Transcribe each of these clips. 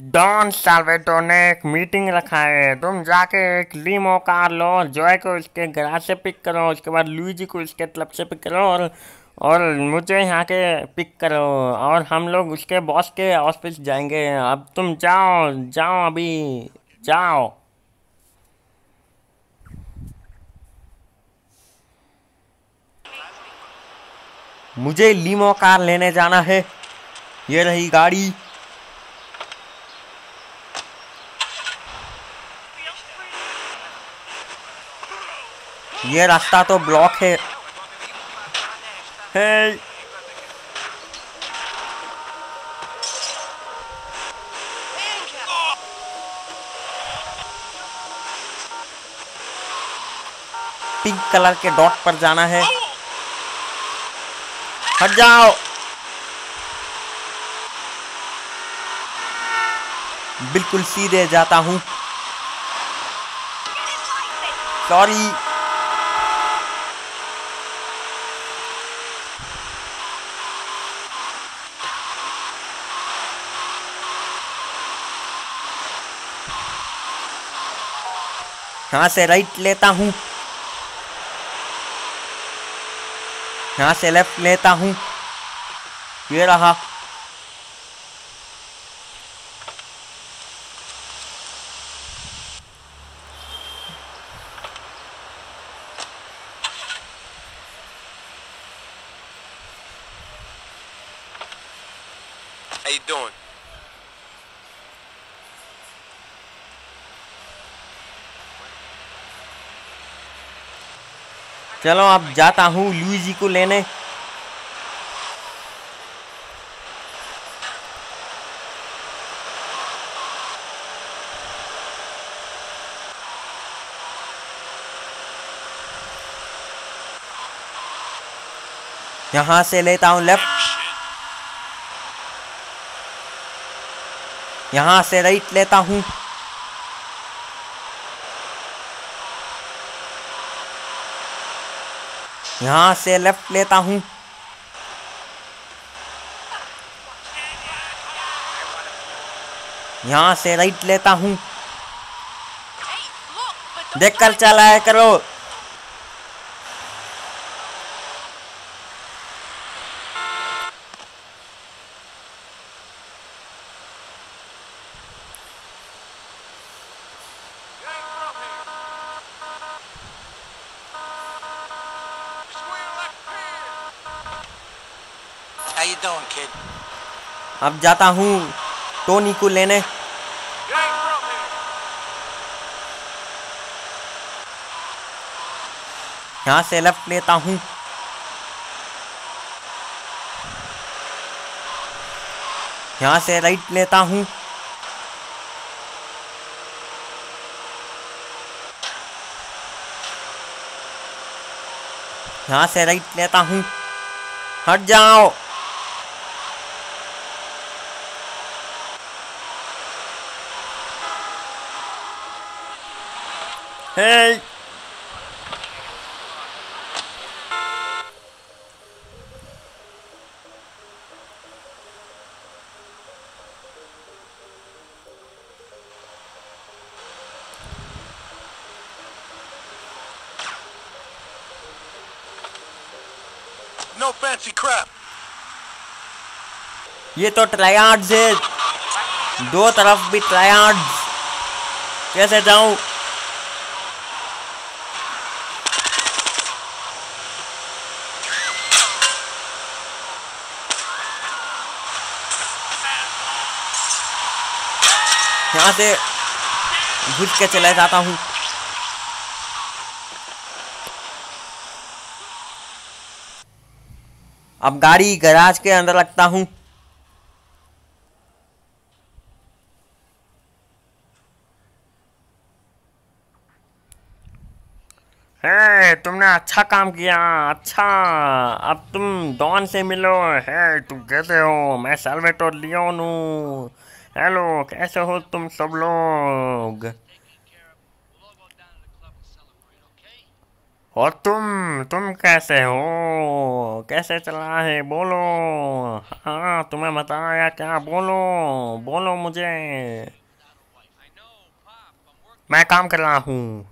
Don साल्वेटो ने एक meeting रखा है। तुम जाके एक लीमो कार लो जॉय को इसके गराज से पिक करो, उसके बाद लुईजी को इसके क्लब से पिक करो और और मुझे यहाँ के पिक करो और हम लोग उसके बॉस के ऑफ़िस जाएँगे। अब तुम जाओ जाओ अभी, जाओ। मुझे लीमो कार लेने जाना है। ये रही गाड़ी। ये रास्ता तो ब्लॉक है। हे पिंक कलर के डॉट पर जाना है। हट जाओ। बिल्कुल सीधे जाता हूँ। सॉरी यहाँ से राइट लेता हूँ। यहाँ से लेफ़्ट लेता हूँ। ये रहा। How you doing? चलो अब जाता हूँ लुईजी को लेने। यहाँ से लेता हूँ लेफ़्ट। यहाँ से राइट लेता हूँ। यहाँ से लेफ़्ट लेता हूँ। यहाँ से राइट लेता हूँ। देखकर चला चलाया करो। You doing, kid? अब जाता हूँ। टोनी को लेने। यहाँ से लेफ़्ट लेता हूँ। यहाँ से राइट लेता हूँ। यहाँ से राइट लेता हूँ। हट जाओ। Hey! No fancy crap. ये तो ट्रायड्स है दो तरफ़ भी ट्रायड्स कैसे जाऊँ यहाँ से घुस के चला जाता हूँ। अब गाड़ी गैराज के अंदर रखता हूँ। है, तुमने अच्छा काम किया अच्छा। अब तुम डॉन से मिलो। है, तुम कैसे हो, मैं साल्वेटोर लियोन हूँ। हेलो, कैसे हो तुम सब लोग? और तुम तुम कैसे हो? कैसे चला है? बोलो। हाँ तुम्हें बताया क्या? बोलो बोलो मुझे। मैं काम कर रहा हूँ।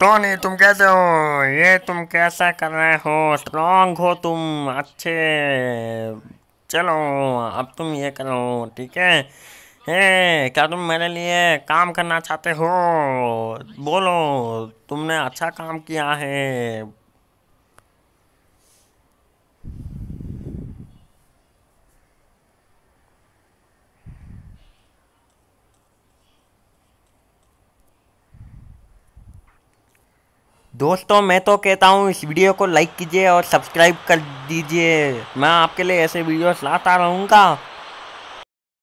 टोनी, तुम कैसे हो? ये तुम कैसा कर रहे हो? स्ट्रांग हो तुम, अच्छे। चलो, अब तुम ये करो, ठीक है? हे, क्या तुम मेरे लिए काम करना चाहते हो? बोलो, तुमने अच्छा काम किया है। दोस्तों, मैं तो कहता हूँ, इस वीडियो को लाइक कीजिए और सब्सक्राइब कर दीजिए। मैं आपके लिए ऐसे वीडियोस लाता रहूँगा।